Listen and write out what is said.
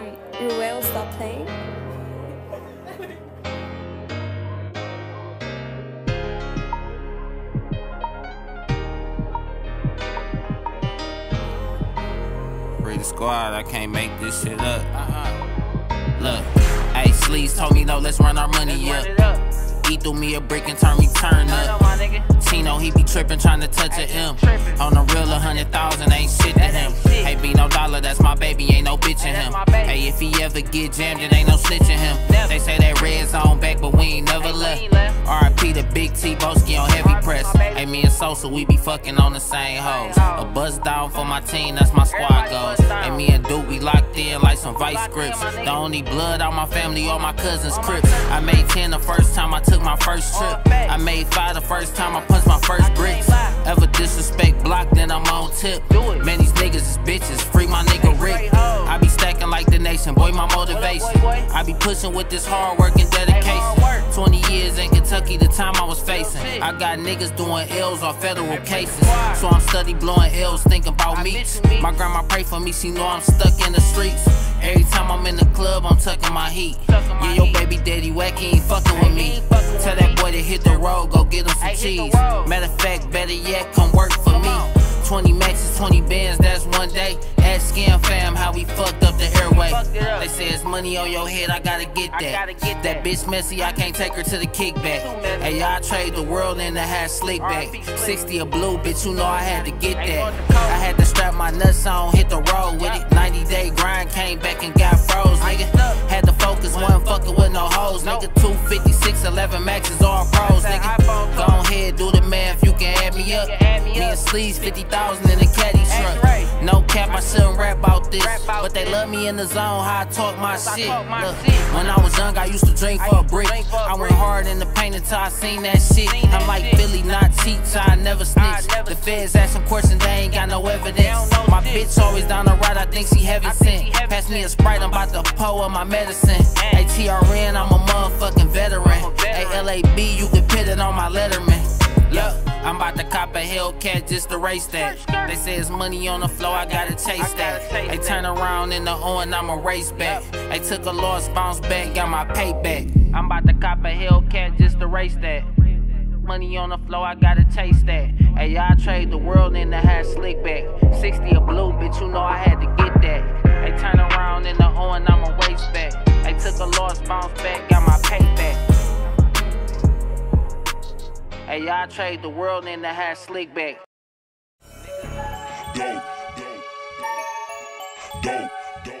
Um, Ruel, stop playing. Free the squad, I can't make this shit up. Look, hey, Sleeves told me no, let's run our money up. He threw me a brick and turned me turn up. Tino, he be trippin', trying to touch a M. On the real, a hundred thousand ain't shit to him. Hey, be no dollar, that's my baby, ain't no bitch in him. Hey, if he ever get jammed, it ain't no snitching him. They say that red zone back, but we ain't never left. RIP to Big T, Boski on heavy press. Hey, me and Sosa, we be fucking on the same hoes. A buzz down for my team, that's my squad goes. Hey, me and Duke, we locked in like some vice grips. The only blood out my family, all my cousins' crips. I made 10 the first time I took my first trip. I made 5 the first time I punched my first bricks. Ever disrespect then I'm on tip. Man, these niggas is bitches. Free my nigga Rick. I be stacking like the nation, boy, my motivation. I be pushing with this hard work and dedication. 20 years in Kentucky, the time I was facing. I got niggas doing L's on federal cases. So I'm study blowing L's, thinking about me. My grandma pray for me, she know I'm stuck in the streets. Every time I'm in the club, I'm tucking my heat. Yeah, your baby daddy wack, he ain't fucking with me. Tell that boy to hit the road, go get him some cheese. Matter of fact, better yet, come work for me. 20 maxes, 20 bands, that's one day. Ask Scam Fam how we fucked up the airway. They say it's money on your head, I gotta get that. That bitch messy, I can't take her to the kickback. Hey, y'all trade the world in the half slick back. 60 a blue, bitch, you know I had to get that. I had to strap my nuts on, hit the road with it. 90 day grind, came back and got froze, nigga. Had to focus, wasn't fucking with no hoes, nigga. 256, 11 maxes, all pros, nigga. Go ahead, do the And 50,000 in the caddy truck. No cap, I shouldn't rap about this. But they love me in the zone, how I talk my shit. Look, when I was young, I used to drink for a brick. I went hard in the paint until I seen that shit. I'm like Philly, not cheat, so I never snitch. The feds ask some questions, they ain't got no evidence. My bitch always down the right, I think she heavy sent. Pass me a sprite, I'm about to pour up my medicine. ATRN, I'm a motherfucking veteran. ALAB, you can put it on my letterman. Look, I'm about to cop a Hellcat just to race that. They say it's money on the floor, I gotta chase that. They turn around in the on, I'm a race back. They took a loss, bounce back, got my payback. I'm about to cop a Hellcat just to race that. Money on the floor, I gotta chase that. Hey, I trade the world in the half slick back. 60 a blue, bitch, you know I had to get that. They turn around in the on, I'm a race back. They took a loss, bounce back, y'all trade the world in the half slick back. Go, go, go.